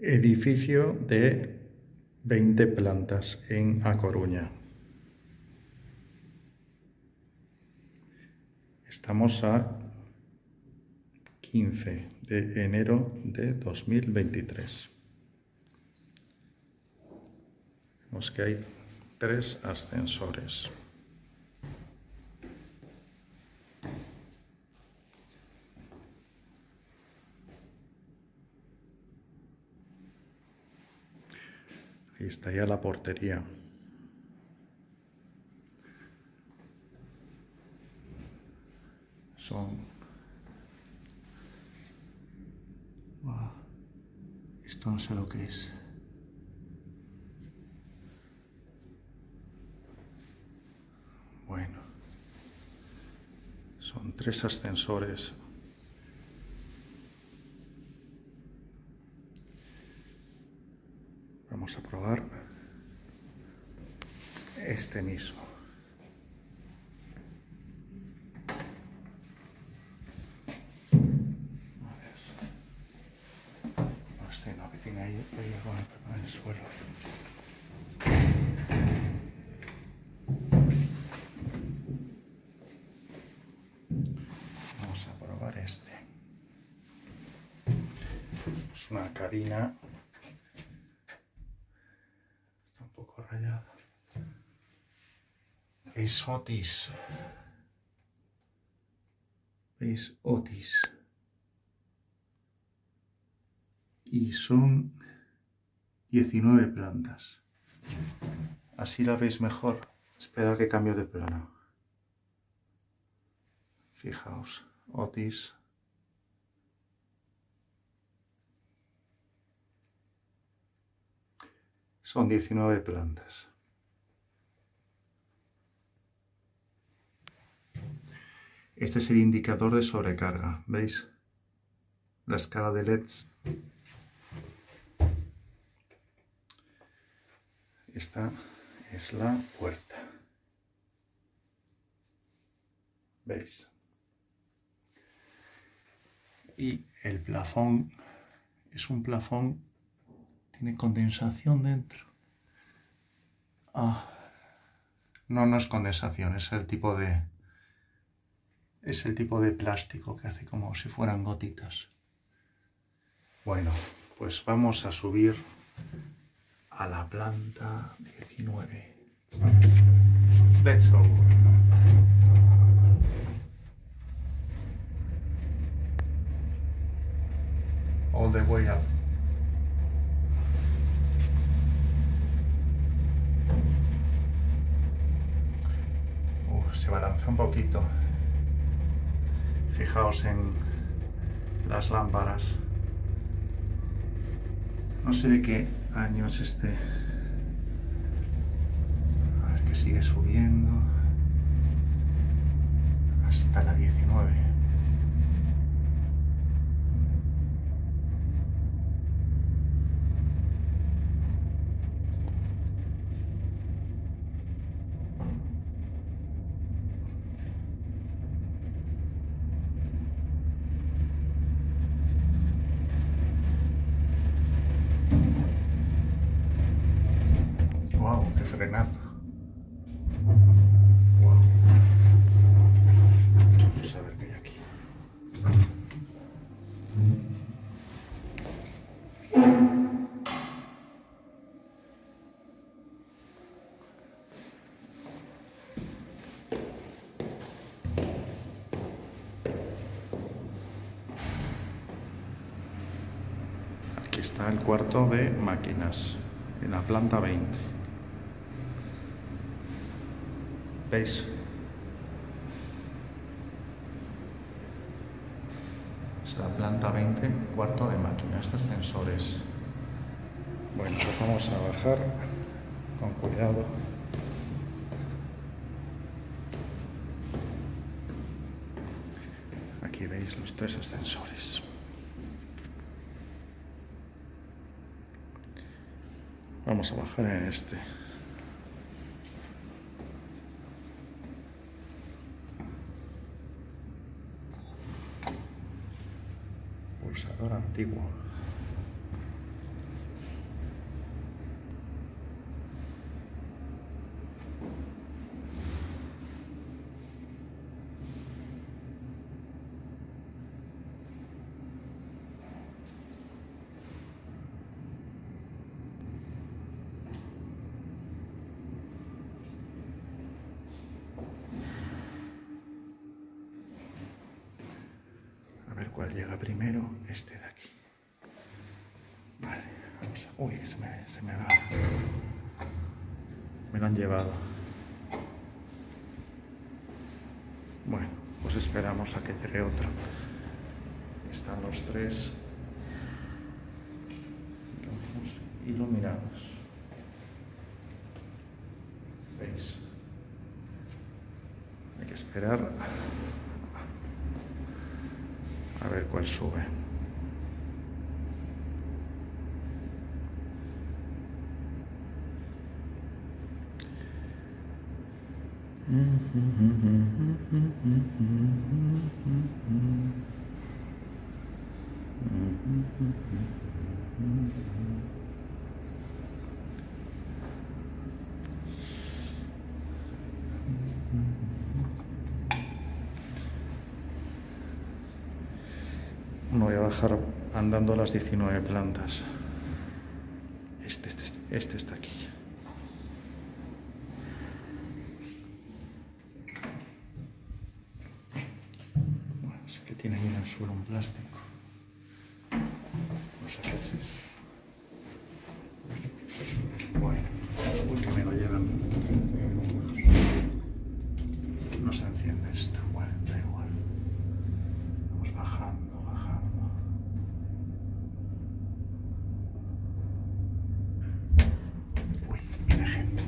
Edificio de 20 plantas en A Coruña. Estamos a 15 de enero de 2023. Vemos que hay tres ascensores. Está ya la portería. Son... Esto no sé lo que es. Bueno. Son tres ascensores Vamos a probar este mismo. A ver. Este no, que tiene ahí, ahí algo en el suelo. Vamos a probar este. Es una cabina Es Otis. ¿Veis? Otis. Y son 19 plantas. Así la veis mejor. Espera que cambio de plano. Fijaos, Otis. Son 19 plantas. Este es el indicador de sobrecarga, ¿veis? La escala de LEDs. Esta es la puerta. ¿Veis? Y el plafón es un plafón, tiene condensación dentro. Ah, no, no es condensación, es el tipo de, es el tipo de plástico que hace como si fueran gotitas. Bueno, pues vamos a subir a la planta 19. Let's go. All the way up. Uh, se balanza un poquito. Fijaos en las lámparas. No sé de qué año es este. A ver que sigue subiendo. Hasta la 19. Frenazo. Wow. Vamos a ver qué hay aquí. Aquí está el cuarto de máquinas en la planta 20. ¿Veis? La planta 20, cuarto de máquina, estos ascensores. Bueno, pues vamos a bajar con cuidado. Aquí veis los tres ascensores. Vamos a bajar en este. Pulsador antiguo. Cuál llega primero. Este de aquí. Vale, vamos a... Uy, se me, se me. Me lo han llevado. Bueno, pues esperamos a que llegue otro. Están los tres iluminados. ¿Veis? Hay que esperar a ver cuál sube. No voy a bajar andando las 19 plantas. Este, este, este, este está aquí. Bueno, sé que tiene ahí en el suelo un plástico. No sé qué es eso. Bueno, uy, que me lo llevan. No se enciende esto. Bueno, da igual. Vamos bajando, bajando. Uy, viene gente.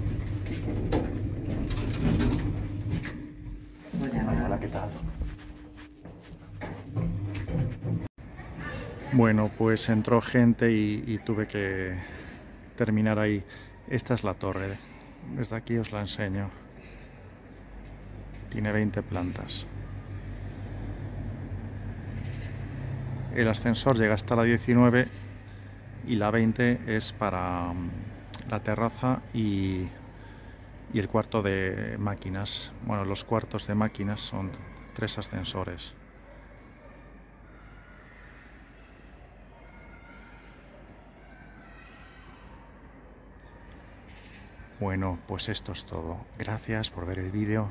Bueno, pues entró gente y, y tuve que terminar ahí. Esta es la torre. Desde aquí os la enseño. Tiene 20 plantas. El ascensor llega hasta la 19 y la 20 es para mm, la terraza y, y el cuarto de máquinas. Bueno, los cuartos de máquinas son tres ascensores. Bueno, pues esto es todo. Gracias por ver el vídeo.